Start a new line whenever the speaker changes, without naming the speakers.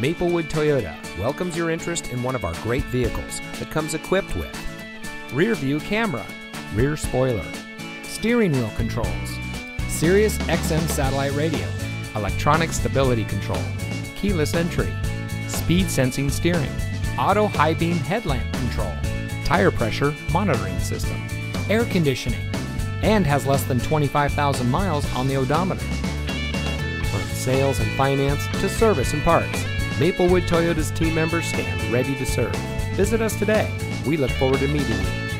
Maplewood Toyota welcomes your interest in one of our great vehicles that comes equipped with rear view camera, rear spoiler, steering wheel controls, Sirius XM satellite radio, electronic stability control, keyless entry, speed sensing steering, auto high beam headlamp control, tire pressure monitoring system, air conditioning, and has less than 25,000 miles on the odometer. From sales and finance to service and parts, Maplewood Toyota's team members stand ready to serve. Visit us today. We look forward to meeting you.